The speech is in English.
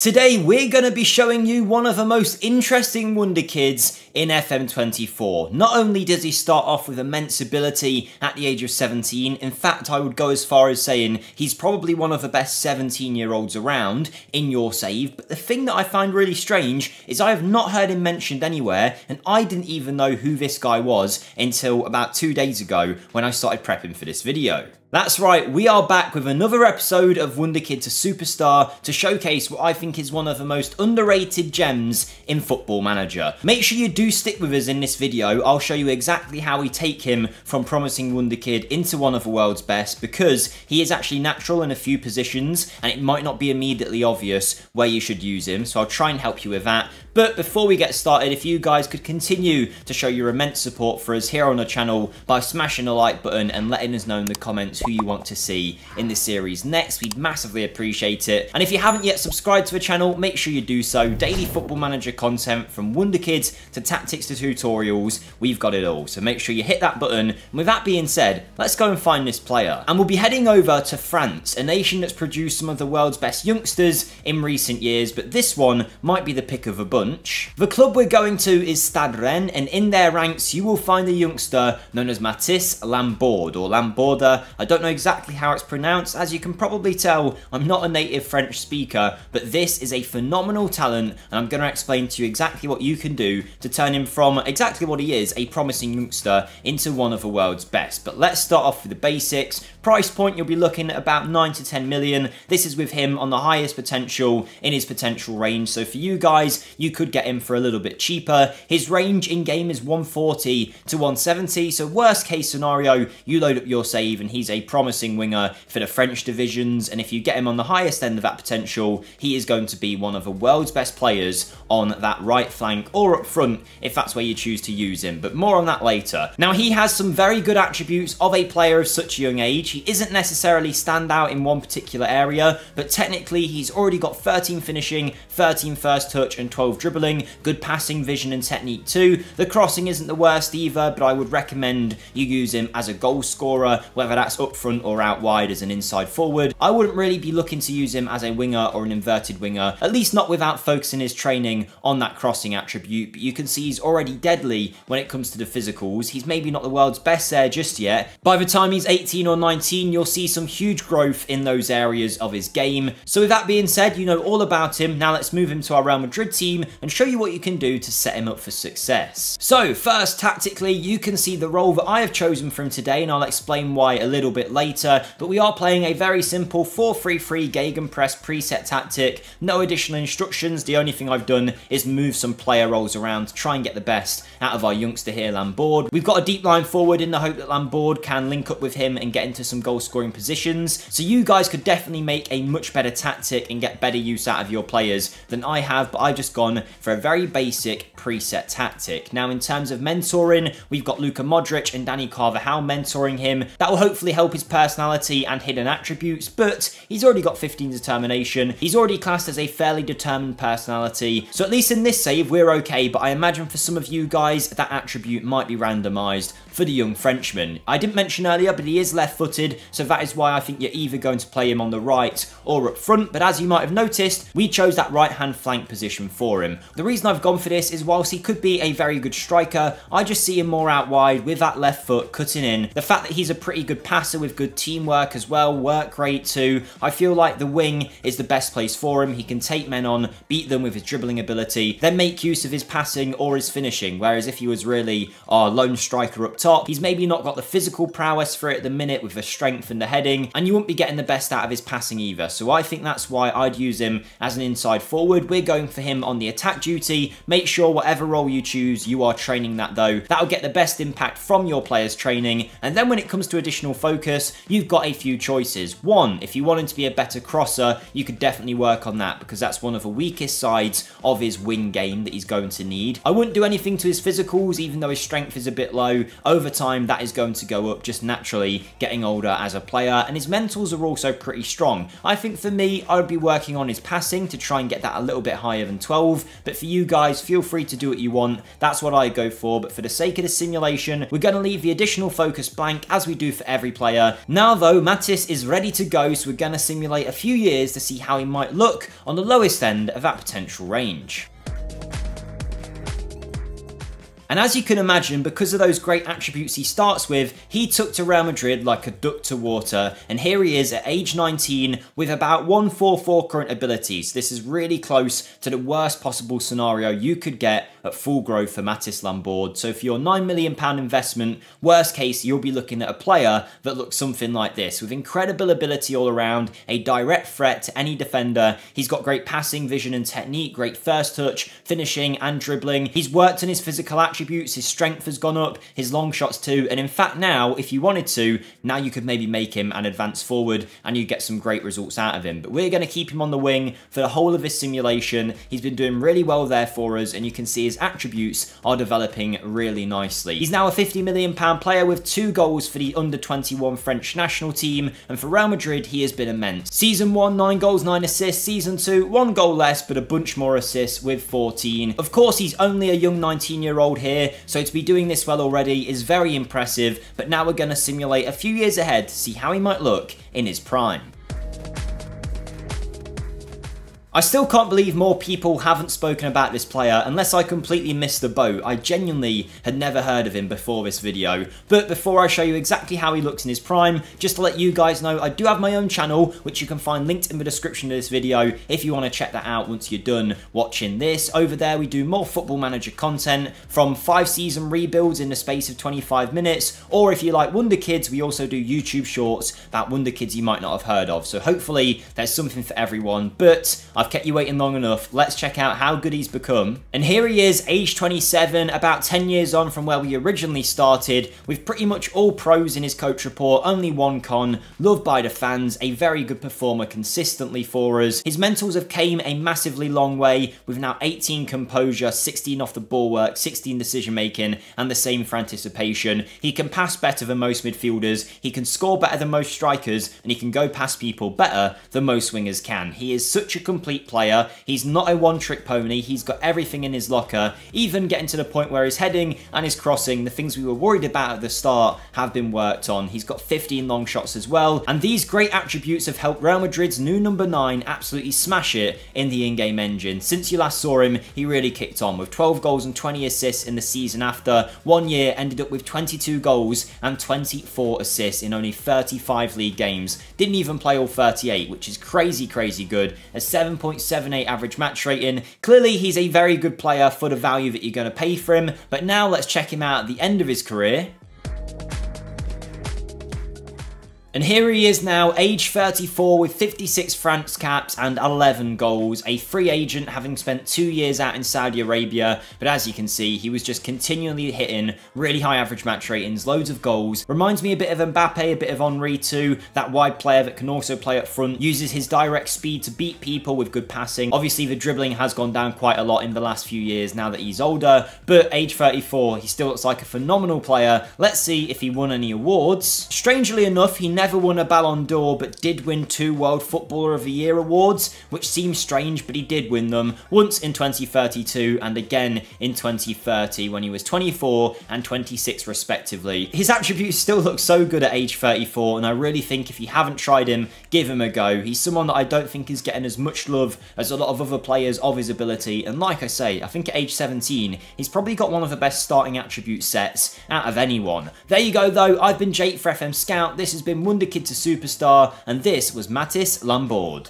Today we're going to be showing you one of the most interesting wonder kids in FM24. Not only does he start off with immense ability at the age of 17, in fact I would go as far as saying he's probably one of the best 17 year olds around in your save, but the thing that I find really strange is I have not heard him mentioned anywhere and I didn't even know who this guy was until about two days ago when I started prepping for this video. That's right, we are back with another episode of Wonder Kid to Superstar to showcase what I think is one of the most underrated gems in Football Manager. Make sure you do stick with us in this video, I'll show you exactly how we take him from promising Wonder Kid into one of the world's best because he is actually natural in a few positions and it might not be immediately obvious where you should use him, so I'll try and help you with that. But before we get started, if you guys could continue to show your immense support for us here on the channel by smashing the like button and letting us know in the comments who you want to see in this series next, we'd massively appreciate it. And if you haven't yet subscribed to the channel, make sure you do so. Daily Football Manager content from Wonder Kids to tactics to tutorials, we've got it all. So make sure you hit that button. And with that being said, let's go and find this player. And we'll be heading over to France, a nation that's produced some of the world's best youngsters in recent years, but this one might be the pick of a bunch bunch. The club we're going to is Stade Rennes, and in their ranks you will find a youngster known as Mathis Lambourde, or Lamborda. I don't know exactly how it's pronounced, as you can probably tell I'm not a native French speaker, but this is a phenomenal talent, and I'm going to explain to you exactly what you can do to turn him from exactly what he is, a promising youngster, into one of the world's best. But let's start off with the basics. Price point, you'll be looking at about 9 to 10 million. This is with him on the highest potential in his potential range, so for you guys, you could get him for a little bit cheaper. His range in game is 140 to 170, so worst case scenario, you load up your save and he's a promising winger for the French divisions, and if you get him on the highest end of that potential, he is going to be one of the world's best players on that right flank or up front if that's where you choose to use him, but more on that later. Now, he has some very good attributes of a player of such a young age. He isn't necessarily stand out in one particular area, but technically he's already got 13 finishing, 13 first touch, and 12 dribbling, good passing vision and technique too. The crossing isn't the worst either, but I would recommend you use him as a goal scorer, whether that's up front or out wide as an inside forward. I wouldn't really be looking to use him as a winger or an inverted winger, at least not without focusing his training on that crossing attribute, but you can see he's already deadly when it comes to the physicals. He's maybe not the world's best there just yet. By the time he's 18 or 19, you'll see some huge growth in those areas of his game. So with that being said, you know all about him. Now let's move him to our Real Madrid team and show you what you can do to set him up for success. So first, tactically, you can see the role that I have chosen from today, and I'll explain why a little bit later, but we are playing a very simple 4-3-3 Gegenpress preset tactic, no additional instructions, the only thing I've done is move some player roles around to try and get the best out of our youngster here, Lambourde. We've got a deep lying forward in the hope that Lambourde can link up with him and get into some goal scoring positions, so you guys could definitely make a much better tactic and get better use out of your players than I have, but I've just gone for a very basic preset tactic. Now, in terms of mentoring, we've got Luka Modric and Dani Carvajal mentoring him. That will hopefully help his personality and hidden attributes, but he's already got 15 determination. He's already classed as a fairly determined personality, so at least in this save, we're okay, but I imagine for some of you guys, that attribute might be randomized for the young Frenchman. I didn't mention earlier, but he is left-footed, so that is why I think you're either going to play him on the right or up front, but as you might have noticed, we chose that right-hand flank position for him. The reason I've gone for this is whilst he could be a very good striker, I just see him more out wide with that left foot cutting in. The fact that he's a pretty good passer with good teamwork as well, work rate too, I feel like the wing is the best place for him. He can take men on, beat them with his dribbling ability, then make use of his passing or his finishing, whereas if he was really our lone striker up top, he's maybe not got the physical prowess for it at the minute with the strength and the heading, and you wouldn't be getting the best out of his passing either. So I think that's why I'd use him as an inside forward. We're going for him on the attack duty. Make sure whatever role you choose, you are training that though. That'll get the best impact from your player's training. And then when it comes to additional focus, you've got a few choices. One, if you want him to be a better crosser, you could definitely work on that because that's one of the weakest sides of his wing game that he's going to need. I wouldn't do anything to his physicals, even though his strength is a bit low. Over time, that is going to go up just naturally getting older as a player. And his mentals are also pretty strong. I think for me, I would be working on his passing to try and get that a little bit higher than 12. But for you guys, feel free to do what you want. That's what I go for. But for the sake of the simulation, we're going to leave the additional focus blank as we do for every player. Now though, Mathis is ready to go, so we're going to simulate a few years to see how he might look on the lowest end of that potential range. And as you can imagine, because of those great attributes he starts with, he took to Real Madrid like a duck to water. And here he is at age 19 with about 144 current abilities. This is really close to the worst possible scenario you could get full growth for Mathis Lambourde. So for your £9 million investment, worst case, you'll be looking at a player that looks something like this, with incredible ability all around, a direct threat to any defender. He's got great passing, vision and technique, great first touch, finishing and dribbling. He's worked on his physical attributes, his strength has gone up, his long shots too, and in fact now, if you wanted to, now you could maybe make him an advance forward and you get some great results out of him. But we're going to keep him on the wing for the whole of this simulation. He's been doing really well there for us, and you can see his attributes are developing really nicely. He's now a 50 million pound player with two goals for the under 21 French national team, and for Real Madrid, he has been immense. Season 1, 9 goals, 9 assists. Season 2, 1 goal less, but a bunch more assists with 14. Of course, he's only a young 19 year old here, so to be doing this well already is very impressive, but now we're going to simulate a few years ahead to see how he might look in his prime. I still can't believe more people haven't spoken about this player unless I completely missed the boat. I genuinely had never heard of him before this video. But before I show you exactly how he looks in his prime, just to let you guys know, I do have my own channel, which you can find linked in the description of this video if you want to check that out once you're done watching this. Over there, we do more Football Manager content from five season rebuilds in the space of 25 minutes, or if you like Wonder Kids, we also do YouTube shorts about Wonder Kids you might not have heard of. So hopefully there's something for everyone, but I've kept you waiting long enough. Let's check out how good he's become. And here he is, age 27, about 10 years on from where we originally started, with pretty much all pros in his coach report, only one con, loved by the fans, a very good performer consistently for us. His mentals have came a massively long way, with now 18 composure, 16 off the ball work, 16 decision making, and the same for anticipation. He can pass better than most midfielders, he can score better than most strikers, and he can go past people better than most wingers can. He is such a complete player. He's not a one-trick pony. He's got everything in his locker, even getting to the point where his heading and his crossing, the things we were worried about at the start, have been worked on. He's got 15 long shots as well, and these great attributes have helped Real Madrid's new number 9 absolutely smash it in the in-game engine. Since you last saw him, he really kicked on with 12 goals and 20 assists in the season after. One year ended up with 22 goals and 24 assists in only 35 league games. Didn't even play all 38, which is crazy, crazy good. A 7. 7.78 average match rating. Clearly, he's a very good player for the value that you're going to pay for him, but now let's check him out at the end of his career And here he is now, age 34 with 56 France caps and 11 goals, a free agent having spent two years out in Saudi Arabia, but as you can see, he was just continually hitting really high average match ratings, loads of goals. Reminds me a bit of Mbappe, a bit of Henry too, that wide player that can also play up front, uses his direct speed to beat people with good passing. Obviously, the dribbling has gone down quite a lot in the last few years now that he's older, but age 34, he still looks like a phenomenal player. Let's see if he won any awards. Strangely enough, he never won a Ballon d'Or but did win two World Footballer of the Year awards, which seems strange, but he did win them once in 2032 and again in 2030 when he was 24 and 26 respectively. His attributes still look so good at age 34 and I really think if you haven't tried him, give him a go. He's someone that I don't think is getting as much love as a lot of other players of his ability and like I say, I think at age 17, he's probably got one of the best starting attribute sets out of anyone. There you go though, I've been Jake for FM Scout, this has been Wonder Kid to superstar, and this was Mathis Lambourde.